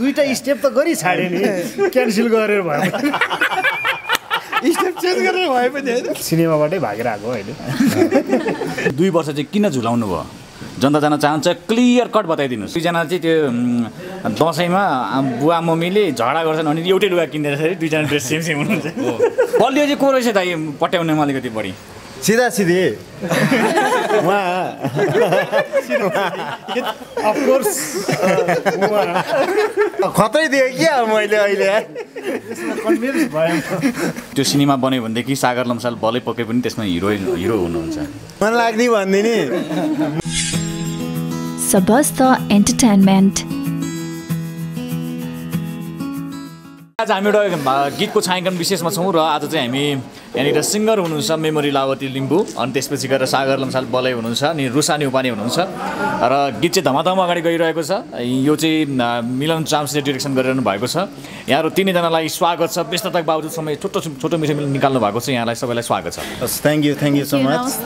दुईटा स्टेप त गरी छाडे नि। क्यान्सल गरेर भयो स्टेप चेन्ज गरेर भए पनि होइन। सिनेमाबाटै भागेर आएको होइन दुई वर्ष चाहिँ किन झुलाउनु भयो? जनता जान चाहन्छ क्लियर कट बताइदिनुहोस्। दुईजना चाहिँ त्यो दसैँमा बुवा मम्मीले झगडा गर्छन् अनि एउटै लुगा किन्दाखेरि दुईजना ड्रेस सेम सेम हुनुहुन्छ। बलियो चाहिँ को रहेछ त यो पट्याउनेमा अलिकति बढी। सिधा सिधी उहाँ अफकोर्स खतरै दिएँ क्या मैले अहिले त्यो सिनेमा बन्यो भनेदेखि सागर लम्साल बलै पके पनि त्यसमा हिरो हिरो हुनुहुन्छ। मन लाग्ने भनिदिने Sabasta Entertainment. आज हामी एउटा गीतको छायाङ्कन विशेषमा छौँ र आज चाहिँ हामी यहाँनिर सिङ्गर हुनुहुन्छ मेमोरी लावती लिम्बू अनि त्यसपछि गएर सागर लम्साल बलै हुनुहुन्छ अनि रुसा न्युपाने हुनुहुन्छ। र गीत चाहिँ धमाधम अगाडि गइरहेको छ। यो चाहिँ मिलन चाम्सले डिरेक्सन गरिरहनु भएको छ। यहाँहरू तिनैजनालाई स्वागत छ। व्यस्तताको बावजुद समय छोटो छोटो मिठो मिल निकाल्नु भएको छ। यहाँलाई सबैलाई स्वागत छ। हस् thank you thank you so much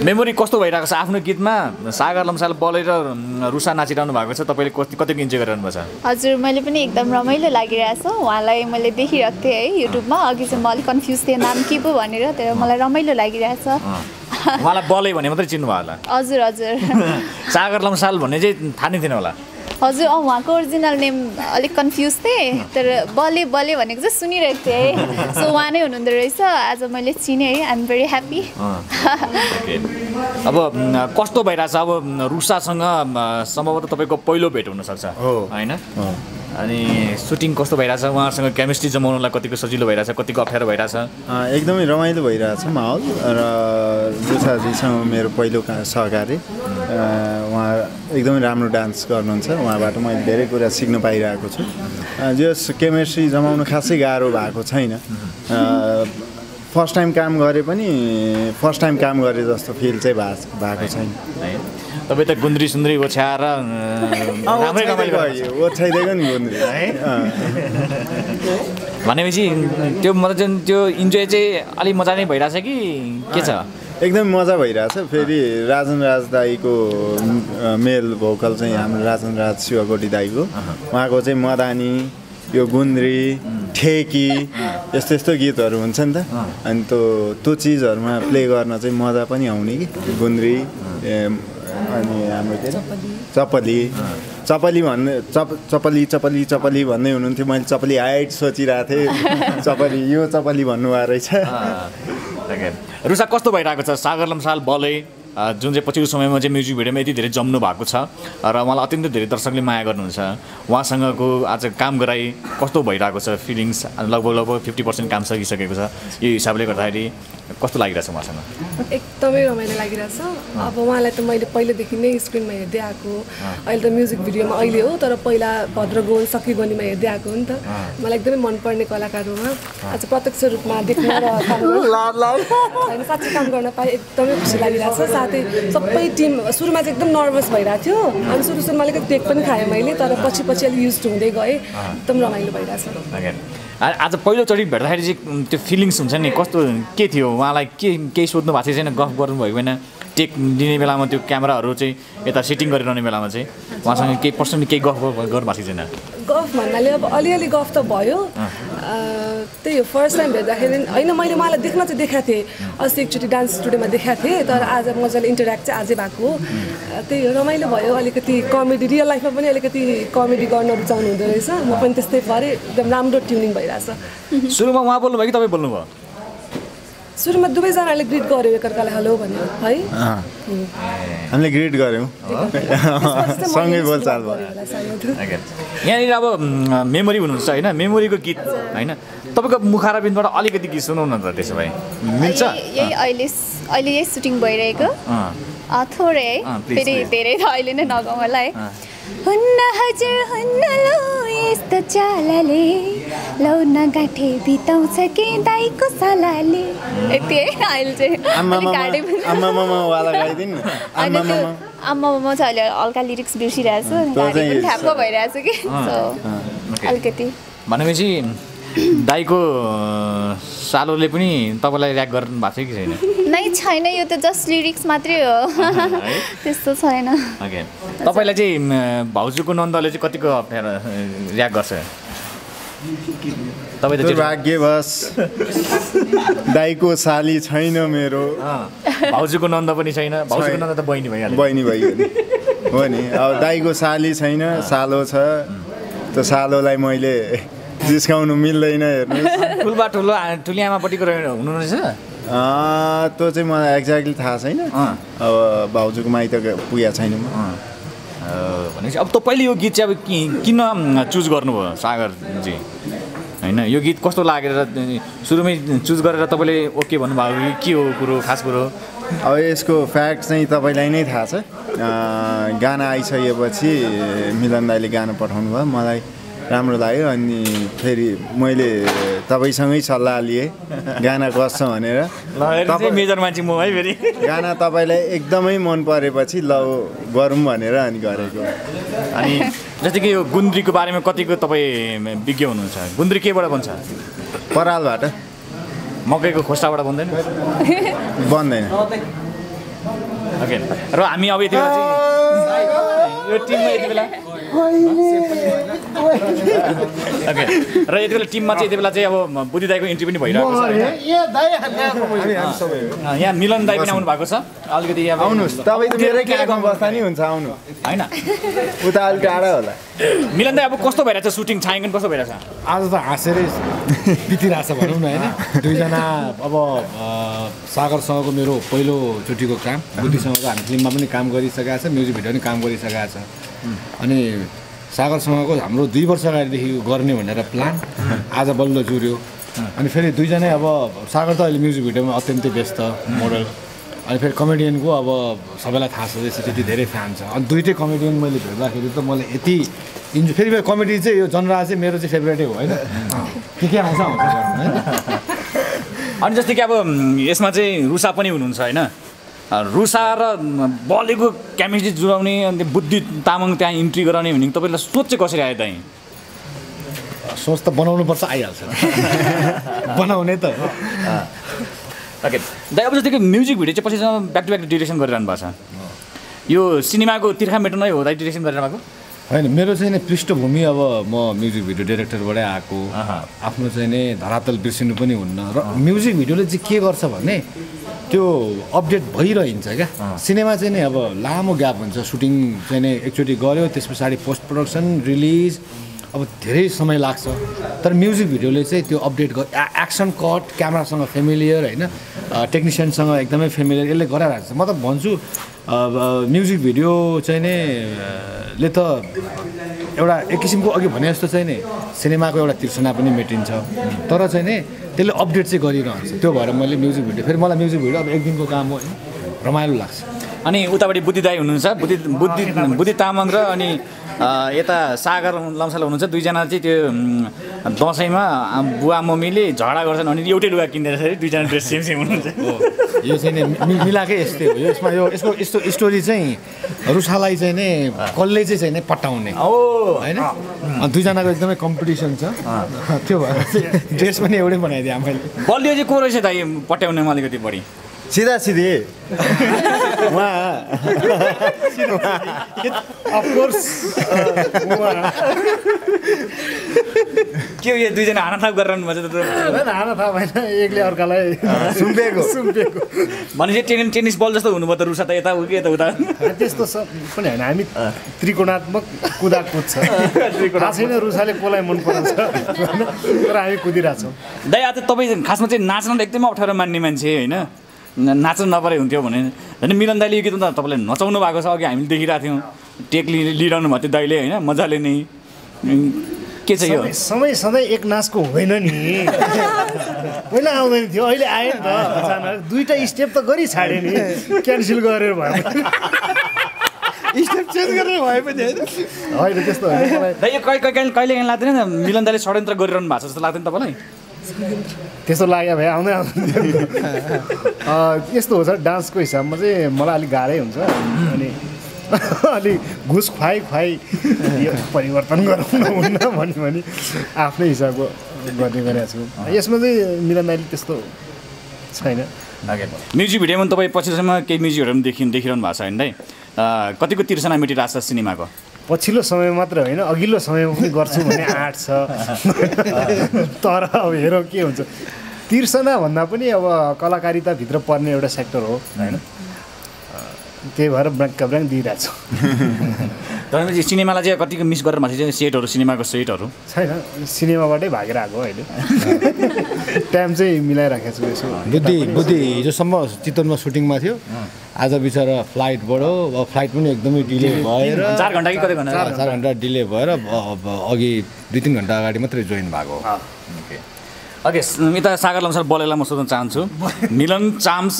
memory कस्तो भइरहेको छ आफ्नो गीतमा? सागर लम्साल बलै र रुसा नाचिरहनु भएको छ। तपाईँले कति कतिको इन्जोय गरिरहनु भएको छ? हजुर मैले पनि एकदम रमाइलो लागिरहेछ उहाँलाई मैले देखिरहेको थिएँ है युट्युबमा। अघि चाहिँ म अलिक कन्फ्युज थिएँ नाम के पो भनेर? तर मलाई रमाइलो लागिरहेछ उहाँलाई बलै भने मात्रै चिन्नु भयो होला। हजुर हजुर। सागर लम्साल भन्ने चाहिँ थाहा नै थिएन होला। हजुर अँ उहाँको ओरिजिनल नेम अलिक कन्फ्युज थिएँ तर बले बले भनेको चाहिँ सुनिरहेको थिएँ है। सो उहाँ नै हुनुहुँदो रहेछ। आज मैले चिनेँ है। आइएम भेरी ह्याप्पी ओके अब कस्तो भइरहेछ? अब रुसासँग सम्भवतः तपाईँको पहिलो भेट हुनसक्छ। होइन? अनि सुटिङ कस्तो भइरहेछ? उहाँहरूसँग केमिस्ट्री जमाउनुलाई कतिको सजिलो भइरहेछ कतिको अप्ठ्यारो भइरहेछ? एकदमै रमाइलो भइरहेछ माहौल र रुसाजीसँग मेरो पहिलो सहकारी। उहाँ एकदमै राम्रो डान्स गर्नुहुन्छ उहाँबाट मैले धेरै कुरा सिक्न पाइरहेको छु। जस केमिस्ट्री जमाउनु खासै गाह्रो भएको छैन। फर्स्ट टाइम काम गरे पनि फर्स्ट टाइम काम गरे जस्तो फिल चाहिँ भएको छैन। है। तपाईँ त गुन्द्री सुन्द्री ओछ्याएर राम्रै रमाइलो। ओछ्याइदिएको नि गुन्द्री। है? भनेपछि त्यो मतलब चाहिँ त्यो इन्जोय चाहिँ अलिक मजा नै भइरहेछ कि? के छ? एकदम मजा भइरहेछ। फेरि राजन राज दाईको मेल भोकल चाहिँ हाम्रो राजन राज शिवकोटी दाईको। उहाँको चाहिँ मदानी यो गुन्द्री ठेकी यस्तो यस्तो गीतहरू हुन्छ नि त। अनि त्यो त्यो चिजहरूमा प्ले गर्न चाहिँ मजा पनि आउने कि? गुन्द्री अनि हाम्रो के अरे? चपली चपली भन्ने चप चपली चपली चपली भन्दै हुनुहुन्थ्यो। मैले चपली हाइट सोचिरहेको थिएँ। चपली यो चपली भन्नुभएको रहेछ। रुसा कस्तो भइरहेको छ? सागर लम्साल बलै जुन चाहिँ पछिल्लो समयमा चाहिँ म्युजिक भिडियोमा यति धेरै जम्नु भएको छ र उहाँलाई अत्यन्तै धेरै दर्शकले माया गर्नुहुन्छ। उहाँसँगको आज काम गराइ कस्तो भइरहेको छ? फिलिङ्स लगभग लगभग फिफ्टी पर्सेन्ट काम सकिसकेको छ। यो हिसाबले गर्दाखेरि कस्तो लागिरहेछ उहाँसँग? एकदमै रमाइलो लागिरहेछ। अब उहाँलाई त मैले पहिलेदेखि नै स्क्रिनमा हेर्दै आएको अहिले त म्युजिक भिडियोमा अहिले हो तर पहिला भद्रगोल सखीगनीमा हेर्दै आएको हो नि त। मलाई एकदमै मनपर्ने कलाकार हो उहाँ। आज प्रत्यक्ष रूपमा देख्न र होइन साँच्चै काम गर्न पाएँ एकदमै खुसी लागिरहेछ। साथै सबै टिम सुरुमा चाहिँ एकदम नर्भस भइरहेको थियो। अनि सुरु सुरुमा अलिकति टेक पनि खाएँ मैले तर पछि पछि अलिक युज हुँदै गएँ। एकदम रमाइलो भइरहेछ। आज पहिलोचोटि भेट्दाखेरि चाहिँ त्यो फिलिङ्स हुन्छ नि कस्तो के थियो? उहाँलाई के केही सोध्नु भएको थियो छैन गफ गर्नुभएको होइन टेक दिने बेलामा त्यो क्यामेराहरू चाहिँ यता सेटिङ गरिरहने बेलामा चाहिँ उहाँसँग केही पर्सनली केही गफ गफ गर्नु भएको छैन? गफ भन्नाले अब अलिअलि गफ त भयो। त्यही हो फर्स्ट टाइम भेट्दाखेरि होइन मैले उहाँलाई देख्न चाहिँ देखाएको थिएँ। अस्ति एकचोटि डान्स स्टुडियोमा देखाएको थिएँ तर आज मजाले इन्टरेक्ट चाहिँ आजै भएको हो। त्यही हो रमाइलो भयो। अलिकति कमेडी रियल लाइफमा पनि अलिकति कमेडी गर्न रुचाउनु हुँदो रहेछ। म पनि त्यस्तै गरेँ एकदम राम्रो ट्युनिङ भइरहेछ। सुरुमा उहाँ बोल्नुभयो कि तपाईँ बोल्नुभयो? सुरुमा दुवैजनाले ग्रिट गऱ्यो एकअर्कालाई हेलो भन्यो है। हामीले ग्रिट गऱ्यौँ सँगै बोलचाल भयो। यहाँनिर अब मेमोरी हुनुहुन्छ होइन? मेमोरीको गीत होइन? तपाईँको मुखारबिन्दबाट अलिकति गीत सुनाउनु न त त्यसो भए। मिल्छ? यही अहिले अहिले यही सुटिङ भइरहेको। थोरै है। फेरि. धेरै त अहिले नै नगाउँ होला है। हुन्न हजुर हुन्न लो यस्तो चालले। लौन गाँठे बिताउँछ कि दाईको सलाले यति है अहिले चाहिँ। त्यो मामा चाहिँ अहिले हल्का लिरिक्स बिर्सिरहेको छु ठ्याप्प भइरहेको छु कि। अलिकति। भनेपछि दाईको सालोले पनि तपाईँलाई ऱ्याक गर्नु भएको छ कि छैन? नै छैन यो त जस्ट लिरिक्स मात्रै हो। त्यस्तो छैन। ओके। तपाईँलाई चाहिँ भाउजूको नन्दले चाहिँ कतिको अप्ठ्यारो ऱ्याक गर्छ? तपाईँ त दाईको साली छैन मेरो। अँ, भाउजूको नन्द पनि छैन। भाउजूको। नन्द त बहिनी भइहाल्यो। बहिनी नि। हो नि। अब दाईको साली छैन सालो छ। त्यो सालोलाई मैले जिस्काउनु मिल्दैन हेर्नुहोस्। ठुलबा ठुलो ठुली आमापट्टिको रहे- हुनु रहेछ? त्यो चाहिँ मलाई एक्ज्याक्टली थाहा छैन। अब भाउजूको माइत पुगेको छैन म। भनेपछि अब तपाईँले यो गीत चाहिँ अब किन चुज गर्नुभयो सागरजी? होइन यो गीत कस्तो लागेर सुरुमै चुज गरेर तपाईँले ओके भन्नुभयो कि के हो कुरो खास कुरो? अब यसको फ्याक्ट चाहिँ तपाईँलाई नै थाहा छ। गाना आइसकेपछि मिलन दाईले गाना पठाउनु भयो मलाई राम्रो लाग्यो अनि फेरि मैले तपाईँसँगै सल्लाह लिएँ गाना कस छ भनेर मेजर मान्छे म है फेरि। गाना तपाईँलाई एकदमै मन परेपछि ल गरौँ भनेर अनि गरेको। अनि जस्तै कि यो गुन्द्रीको बारेमा कतिको तपाईँ विज्ञ हुनुहुन्छ? गुन्द्री केबाट बन्छ? परालबाट। मकैको खोस्टाबाट बन्दैन? बन्दैन। ओके। र हामी अब यति यो टिममा यति बेला ओके र यति बेला टिममा चाहिँ यति बेला चाहिँ अब बुद्धि दाईको इन्ट्री पनि भइरहेको छ। यहाँ मिलन दाई पनि आउनु भएको छ। अलिकति यहाँ आउनुहोस्। तपाईँ त मेरै बस्दा नि हुन्छ आउनु होइन। उता अलिक टाढा होला। मिलन दाई अब कस्तो भइरहेछ सुटिङ छायाङ्कन कस्तो भइरहेछ आज त हाँसेरै बितिरहेछ भनौँ न होइन। दुईजना अब सागरसँगको मेरो पहिलोचोटिको काम। बुद्धिसँगको हामी फिल्ममा पनि काम गरिसकेको छ म्युजिक भिडियो पनि काम गरिसकेको छ अनि सागरसँगको हाम्रो दुई वर्ष अगाडिदेखि गर्ने भनेर प्लान आज बल्ल जुर्यो। अनि फेरि दुईजनै अब सागर त अहिले म्युजिक भिडियोमा अत्यन्तै व्यस्त मोडल अनि फेरि कमेडियनको अब सबैलाई थाहा छ यसरी त्यति धेरै फ्यान छ। अनि दुइटै कमेडियन मैले भेट्दाखेरि त मलाई यति इन्जोय फेरि मेरो कमेडी चाहिँ यो जनरा चाहिँ मेरो चाहिँ फेभरेटै हो होइन? के के आउँछ अनि जस्तै कि अब यसमा चाहिँ रुसा पनि हुनुहुन्छ होइन? रुसा र बलेको केमिस्ट्री जुराउने अनि बुद्धि तामाङ त्यहाँ इन्ट्री गराउने भने तपाईँलाई सोच चाहिँ कसरी आयो दाइ? सोच त बनाउनुपर्छ आइहाल्छ। बनाउने त। ओके दाइ अब जस्तै कि म्युजिक भिडियो चाहिँ पछिसम्म ब्याक टु ब्याक डिरेक्सन गरिरहनु भएको छ। यो सिनेमाको तिर्खा मेटो नै हो दाइ डिरेक्सन गरेर भएको होइन मेरो चाहिँ नि पृष्ठभूमि अब म म्युजिक भिडियो डिरेक्टरबाटै आएको। आफ्नो चाहिँ नि धरातल बिर्सिनु पनि हुन्न। र म्युजिक भिडियोले चाहिँ के गर्छ भने त्यो अपडेट भइरहन्छ क्या। सिनेमा चाहिँ नि अब लामो ग्याप हुन्छ। सुटिङ चाहिँ नि एकचोटि गऱ्यो त्यस पछाडि पोस्ट प्रोडक्सन रिलिज अब धेरै समय लाग्छ। तर म्युजिक भिडियोले चाहिँ त्यो अपडेट एक्सन कट क्यामरासँग फेमिलियर होइन? टेक्निसियनसँग एकदमै फेमिलियर यसले गराइरहेको छ। म त भन्छु म्युजिक भिडियो चाहिँ नि ले त एउटा एक किसिमको अघि भने जस्तो चाहिँ नि सिनेमाको एउटा तिर्सना पनि मेटिन्छ। तर चाहिँ नि त्यसले अपडेट चाहिँ गरिरहन्छ। त्यो भएर मैले म्युजिक भिडियो फेरि मलाई म्युजिक भिडियो अब एक दिनको काम हो होइन रमाइलो लाग्छ। अनि उतापट्टि बुद्धि दाई हुनुहुन्छ। बुद्धि बुद्धि बुद्धि तामाङ र अनि यता सागर लम्साल हुनुहुन्छ। दुईजना चाहिँ त्यो दसैँमा बुवा मम्मीले झगडा गर्छन् अनि एउटै लुगा किनेर चाहिँ दुईजना ड्रेस सेम सेम हुनुहुन्छ। यो चाहिँ नि मिलाएकै यस्तै हो। यसमा यो यसको यस्तो स्टोरी चाहिँ रुसालाई चाहिँ नि कसले चाहिँ चाहिँ नि पटाउने ओ। होइन? दुईजनाको एकदमै कम्पिटिसन छ। त्यो भएर चाहिँ ड्रेस पनि एउटै बनाइदिएँ मैले बलियो चाहिँ को रहेछ दाइ पट्याउनेमा अलिकति बढी। सिधा सिधी। उहाँ अफकोर्स के हो यो दुईजना हानाथाप गरेर भएको छ त हान थाहा भएन एकले अर्कालाई सुम्पेको सुम्पिएको। भनेपछि टेनिस टेनिस बल जस्तो हुनुभयो त रुसा त यता हो कि यता उता। त्यस्तो सब पनि होइन हामी त्रिकोणात्मक कुदाकुद छ थाहा छैन रुसाले कसलाई मन पराउँछ? तर हामी कुदिरहेछौँ। दाइ आज तपाईँ खासमा चाहिँ नाच्न त एकदमै अप्ठ्यारो मान्ने मान्छे होइन? नाच्न नपरे हुन्थ्यो भने झन् मिलन दाइले यो गीत त तपाईँले नचाउनु भएको छ अघि हामीले देखिरहेको थियौँ। टेक लि लिइरहनु भएको थियो दाइले होइन मजाले नै। के छ यो? समय समय सधैँ एक नाचको हुँदैन नि। पहिला आउँदैन थियो। अहिले आयो नि त अचानक। दुईवटा स्टेप त गरी छाडे नि। क्यान्सल गरेर भयो स्टेप चेन्ज गरेर भए पनि होइन। होइन त्यस्तो होइन। कहिले कहिले कहिले काहीँ लाग्दैन मिलन दाइले षड्यन्त्र गरिरहनु भएको छ जस्तो लाग्दैन तपाईँलाई? त्यस्तो लाग्यो भए आउँदै आउँदैन अँ, यस्तो हो सर डान्सको हिसाबमा चाहिँ मलाई अलिक गाह्रै हुन्छ। अनि अलि घुस खुवाइ खुवाइ परिवर्तन गराउन हुन्न भन्यो भने आफ्नै हिसाबको गर्ने गरेको छु। यसमा चाहिँ मिलन दाइले त्यस्तो छैन। म्युजिक भिडियोमा तपाईँ पछिसम्म केही म्युजिक भिडियो पनि देखि देखिरहनु भएको छ होइन अँ, कतिको तिर्सना मेटिरहेको छ सिनेमाको? पछिल्लो समय मात्र होइन अघिल्लो समयमा पनि गर्छु भन्ने आँट छ। तर अब हेरौँ के हुन्छ। तिर्सना भन्दा पनि अब कलाकारिताभित्र पर्ने एउटा सेक्टर हो होइन? त्यही भएर ब्ल्याङ्क ब्ल्याङ्क दिइरहेको छु। तर चाहिँ सिनेमालाई चाहिँ कतिको मिस गरेर भएको छ सेटहरू सिनेमाको सेटहरू? छैन सिनेमाबाटै भागेर आएको हो अहिले। टाइम चाहिँ मिलाइराखेको छु यसो। बुद्धि बुद्धि हिजोसम्म चितवनमा सुटिङमा थियो। आज बिचरा फ्लाइटबाट अब फ्लाइट पनि एकदमै डिले भएर चार घन्टा कि कति घन्टा? चार घन्टा डिले भएर अघि दुई तिन घन्टा अगाडि मात्रै जोइन भएको। ओके। यता सागर लम्सार बलेलाई म सोध्न चाहन्छु। मिलन चाम्स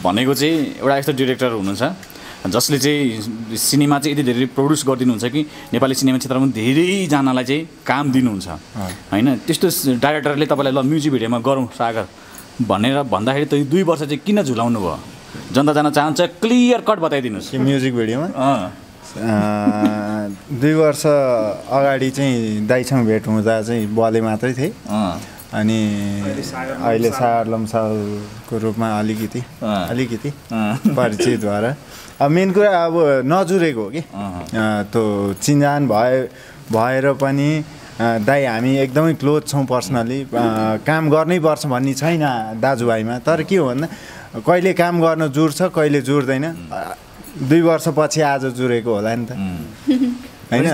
भनेको चाहिँ एउटा यस्तो डिरेक्टर हुनुहुन्छ। जसले चाहिँ सिनेमा चाहिँ यति धेरै प्रड्युस गरिदिनुहुन्छ कि नेपाली सिनेमा क्षेत्रमा धेरैजनालाई चाहिँ काम दिनुहुन्छ। होइन? त्यस्तो डाइरेक्टरले तपाईँलाई ल म्युजिक भिडियोमा गरौँ सागर। भनेर भन्दाखेरि त यो दुई वर्ष चाहिँ किन झुलाउनु भयो? जनता जान चाहन्छ क्लियर कट बताइदिनुहोस्। म्युजिक भिडियोमा? दुई वर्ष अगाडि चाहिँ दाइसँग भेट हुँदा चाहिँ बले मात्रै थिएँ। अनि अहिले सार लम्सालको रूपमा अलिकति। अलिकति। परिचित भएर अब मेन कुरा अब नजुरेको हो कि? त्यो चिन्जान भए भएर पनि दाइ हामी एकदमै क्लोज छौँ पर्सनली। काम गर्नै पर्छ भन्ने छैन दाजुभाइमा। तर के हो भन्दा कहिले काम गर्न जुर्छ कहिले जुर्दैन। दुई वर्षपछि आज जुरेको होला नि त। होइन?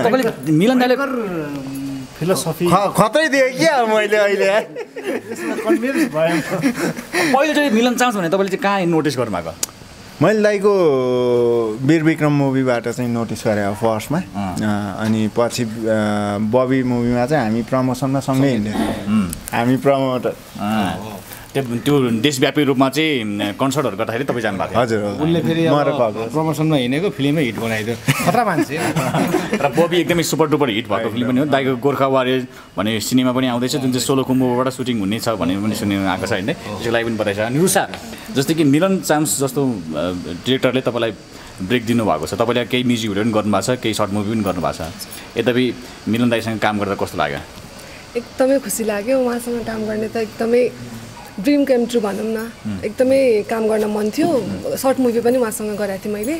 फिलोसफी ख- खतरै दिएँ क्या मैले अहिले? पहिलो चाहिँ मिलन चाम्स भने तपाईँले चाहिँ कहाँ नोटिस गर्नुभएको? मैले दाइको वीर विक्रम मुभीबाट चाहिँ नोटिस गरेँ फर्स्टमा। अनि पछि बबी मुभीमा चाहिँ हामी प्रमोसनमा सँगै हिँडेको थियौँ। हामी प्रमोटर। त्यो त्यो देशव्यापी रूपमा चाहिँ कन्सर्टहरू गर्दाखेरि तपाईँ जानुभएको थियो। हजुर उसले फेरि। प्रमोसनमा हिँडेको फिल्मै हिट बनाइदियो खतरा मान्छे। र बबी एकदमै सुपर डुपर हिट भएको फिल्म पनि हो। दाइको गोर्खा वारियर भन्ने सिनेमा पनि आउँदैछ। जुन चाहिँ सोलो कुम्बोबाट सुटिङ हुने छ भन्ने पनि सुनिनु आएको छ होइन त्यसको लागि पनि बताइछ अनि रुसा जस्तै कि मिलन चाम्स जस्तो डिरेक्टरले तपाईँलाई ब्रेक दिनुभएको छ। तपाईँले केही म्युजिक भिडियो पनि गर्नुभएको छ केही सर्ट मुभी पनि गर्नुभएको छ। यद्यपि मिलन दाईसँग काम गर्दा कस्तो लाग्यो? एकदमै खुसी लाग्यो। उहाँसँग काम गर्ने त एकदमै ड्रिम कम ट्रु भनौँ न। एकदमै काम गर्न मन थियो। सर्ट मुभी पनि उहाँसँग गरेको थिएँ मैले।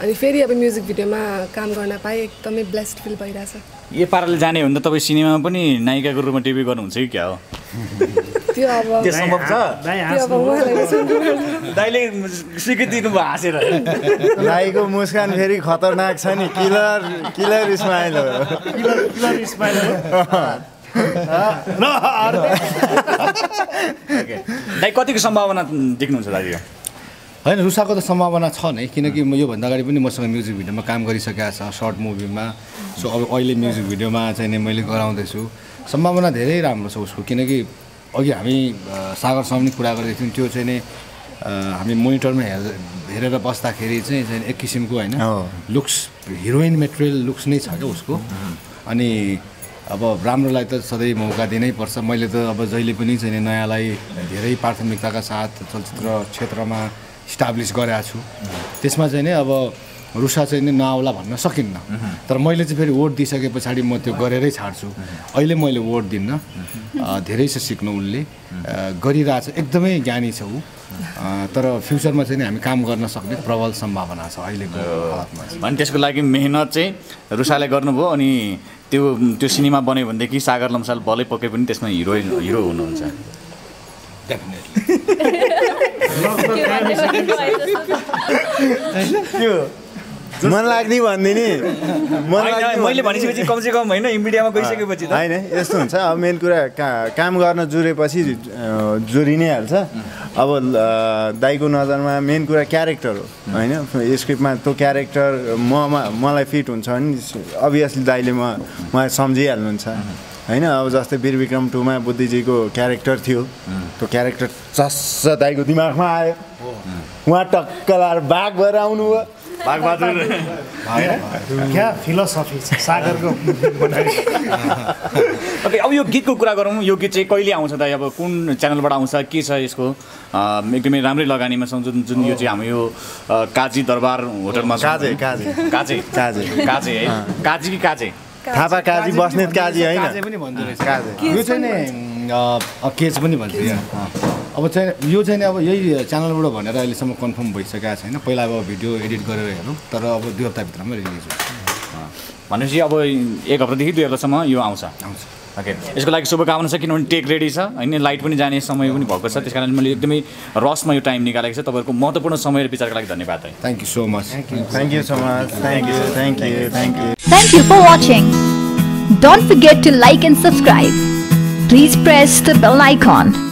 अनि फेरि अब म्युजिक भिडियोमा काम गर्न पाएँ। एकदमै ब्लेस्ड फिल भइरहेछ। यो पाराले जाने हो भने त तपाईँ सिनेमामा पनि नायिकाको रूपमा डेब्यु गर्नुहुन्छ कि क्या हो? त्यो अब दाइले स्वीकृति दिनुभयो हाँसेर। दाइको मुस्कान फेरि खतरनाक छ नि। किलर किलर स्माइल हो। स्माइल दाइ कतिको सम्भावना देख्नुहुन्छ दाइ यो? होइन रुसाको त सम्भावना छ नै किनकि म योभन्दा अगाडि पनि मसँग म्युजिक भिडियोमा काम गरिसकेको छ सर्ट मुभीमा। सो अब अहिले म्युजिक भिडियोमा चाहिँ नि मैले गराउँदैछु। सम्भावना धेरै राम्रो छ उसको किनकि अघि हामी सागरसँग पनि कुरा गर्दै थियौँ त्यो चाहिँ नि हामी मोनिटरमा हेर हेरेर बस्दाखेरि चाहिँ चाहिँ एक किसिमको होइन हो। लुक्स हिरोइन मेटेरियल लुक्स नै छ क्या उसको। अनि अब राम्रोलाई त सधैँ मौका दिनै पर्छ मैले त अब जहिले पनि चाहिँ नयाँलाई धेरै प्राथमिकताका साथ चलचित्र क्षेत्रमा इस्टाब्लिस गरेको छु। त्यसमा चाहिँ नि अब रुसा चाहिँ नि नआउला भन्न सकिन्न। तर मैले चाहिँ फेरि वोट दिइसके पछाडि म त्यो गरेरै छाड्छु। अहिले मैले वोट दिन्न धेरै छ सिक्नु उसले गरिरहेछ एकदमै ज्ञानी छ ऊ। तर फ्युचरमा चाहिँ हामी काम गर्न सक्ने प्रबल सम्भावना छ अहिलेको हालतमा अनि त्यसको लागि मेहनत चाहिँ रुसाले गर्नुभयो अनि त्यो त्यो सिनेमा बन्यो भनेदेखि सागर लम्साल बलै पके पनि त्यसमा हिरो हिरो हुनुहुन्छ। मन लाग्ने मन होइन, लाग्ने मैले। भनिसकेपछि कमसेकम होइन मिडियामा गइसकेपछि त। होइन यस्तो हुन्छ। अब मेन कुरा का काम गर्न जुरेपछि जुरि नै हाल्छ। अब अ, दाइको नजरमा मेन कुरा क्यारेक्टर हो। होइन स्क्रिप्टमा त्यो क्यारेक्टर ममा मलाई फिट हुन्छ भने अभियसली दाइले म मलाई सम्झिहाल्नुहुन्छ। होइन अब जस्तै वीर विक्रम टूमा बुद्धिजीको क्यारेक्टर थियो। त्यो क्यारेक्टर चस्स दाइको दिमागमा आयो। उहाँ टक्क लाएर बाघ भएर आउनुभयो भागबहादुर। क्या फिलोसफी छ? सागरको ओके अब यो गीतको कुरा गरौँ। यो गीत चाहिँ कहिले आउँछ त? अब कुन च्यानलबाट आउँछ? के छ यसको? एकदमै राम्रै लगानीमा छौँ जुन जुन यो चाहिँ हाम्रो यो काजी दरबार होटलमा। काजे काजे। काजे। काजे। काजे है। काजी कि काजे। थापा काजी बस्नेत काजी काजे होइन? पनि भन्दो रहेछ। काजे। यो चाहिँ केज पनि भन्छ या अब चाहिँ यो चाहिँ नि अब यही च्यानलबाट भनेर अहिलेसम्म कन्फर्म भइसकेको छैन। पहिला अब भिडियो एडिट गरेर हेरौँ तर अब दुई हप्ताभित्रमा रिलिज हुन्छ। भनेपछि अब एक हप्तादेखि दुई हप्तासम्म यो आउँछ। आउँछ। ओके। यसको लागि शुभकामना छ किनभने टेक रेडी छ। होइन लाइट पनि जाने समय पनि भएको छ। त्यस कारण मैले एकदमै रसमा यो टाइम निकालेको छ। तपाईँहरूको महत्त्वपूर्ण समय र विचारको लागि धन्यवाद है। Thank you so much thank you so much thank you thank you thank you Thank you for watching. Don't forget to like and subscribe. Please press the bell icon.